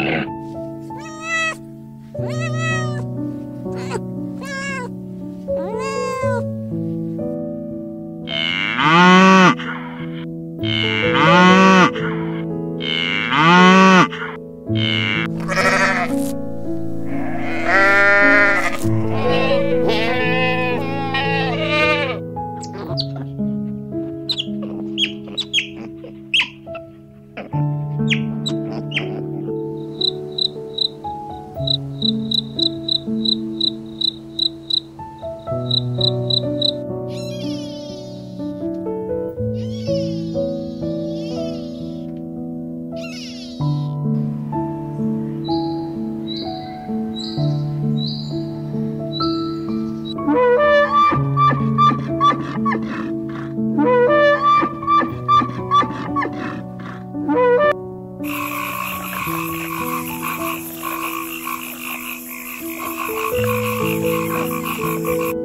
Yeah. Thank you.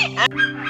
Ha ha ha!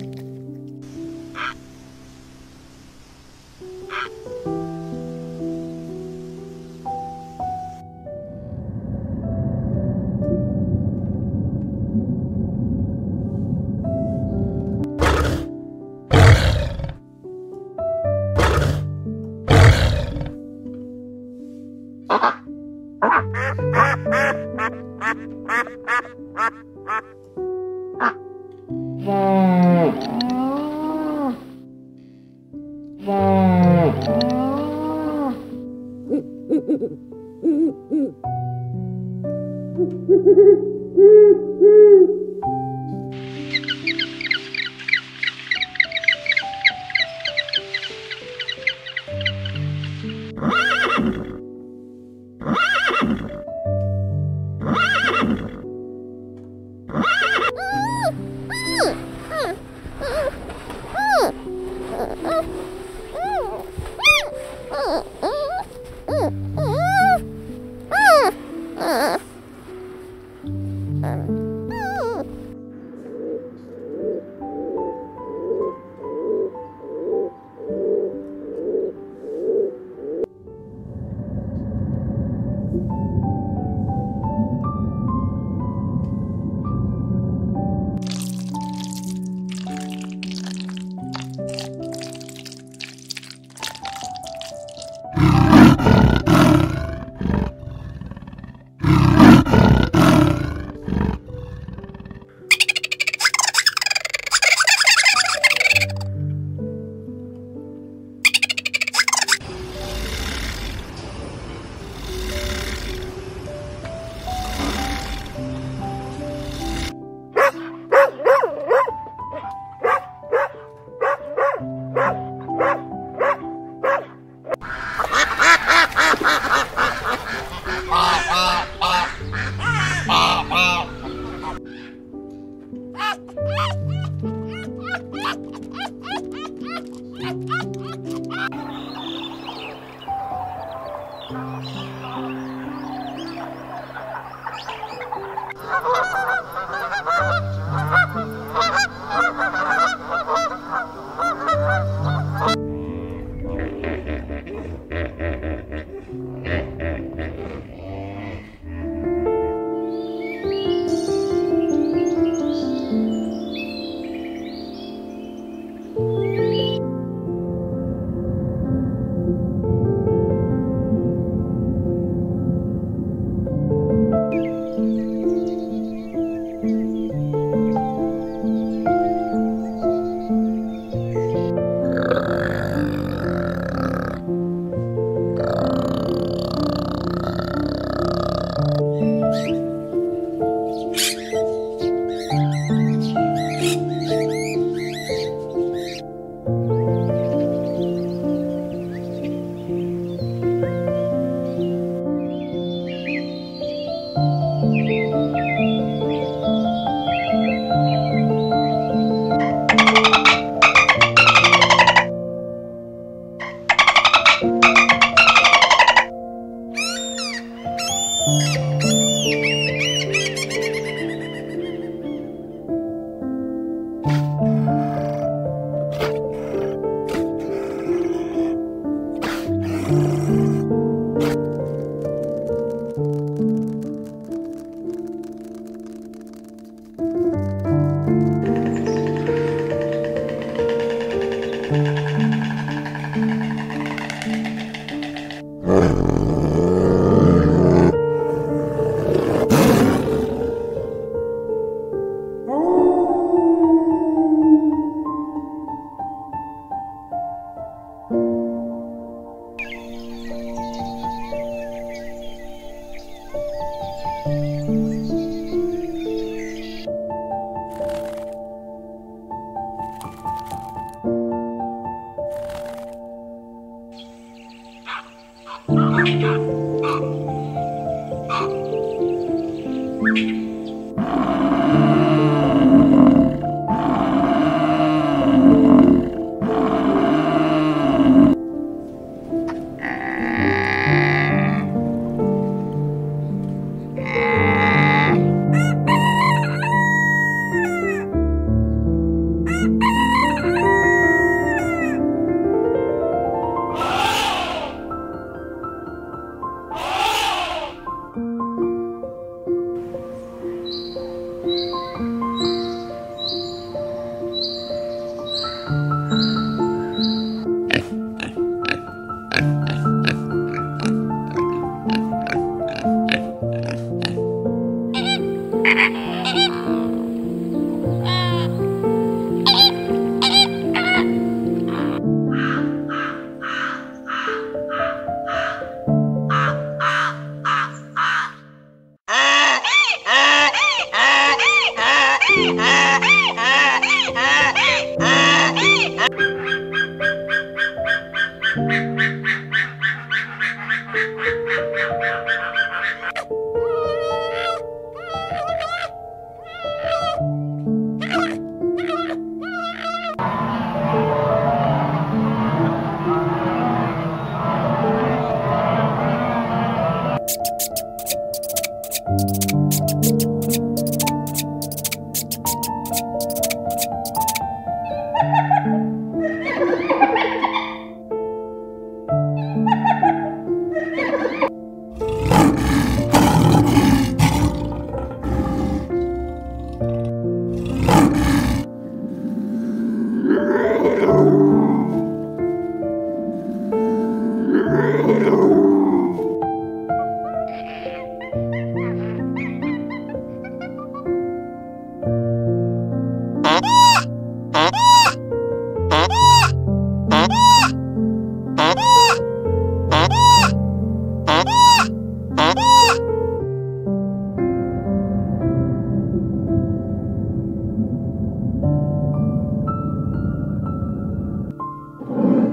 Ah!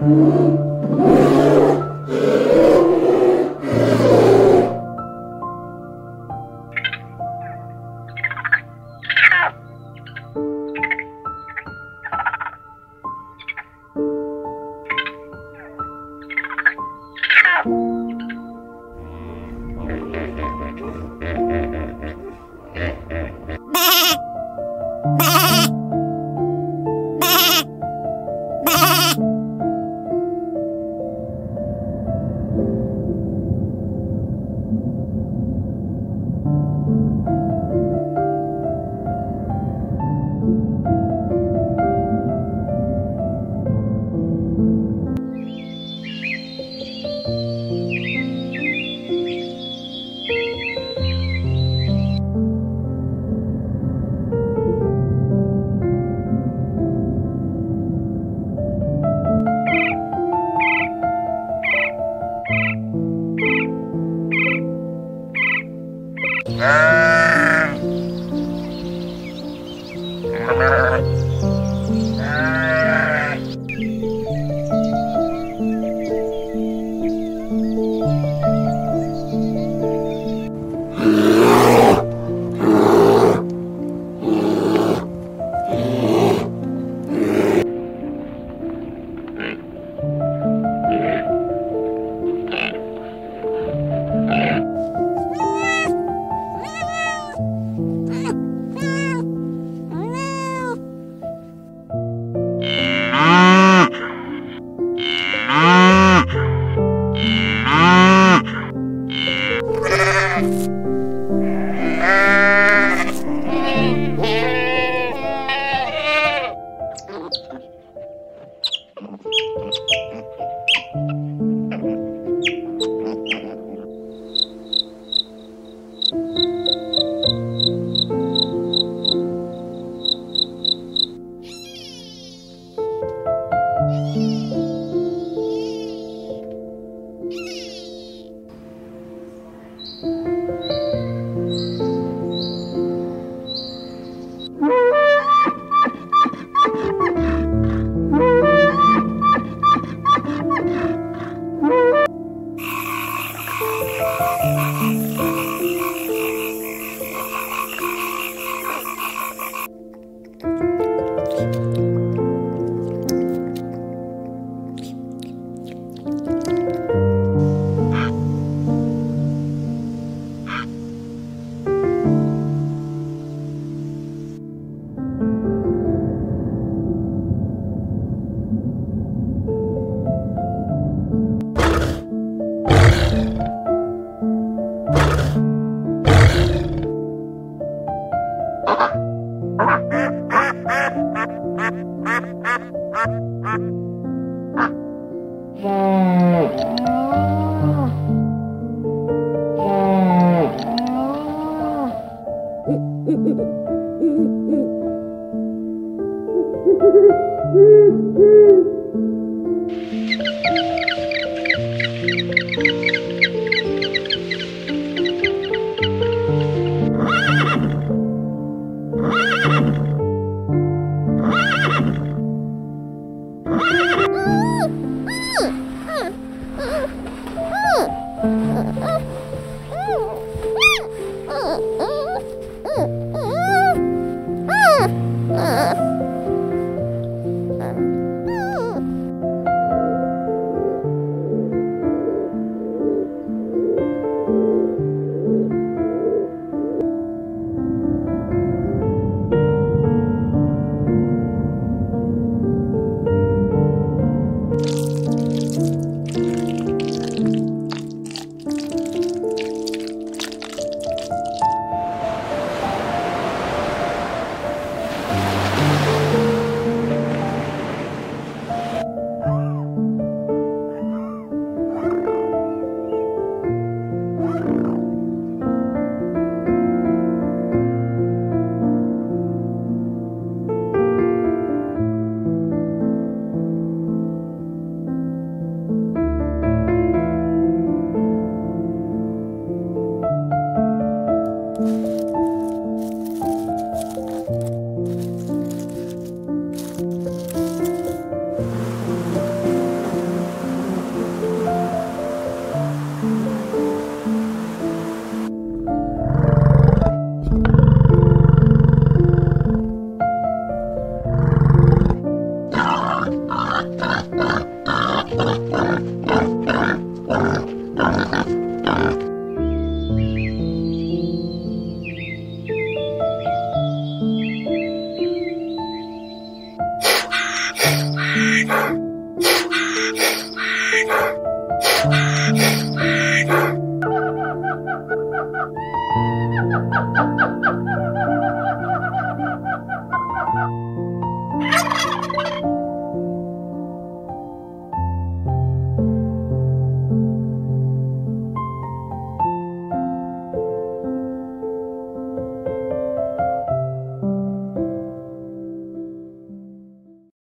Música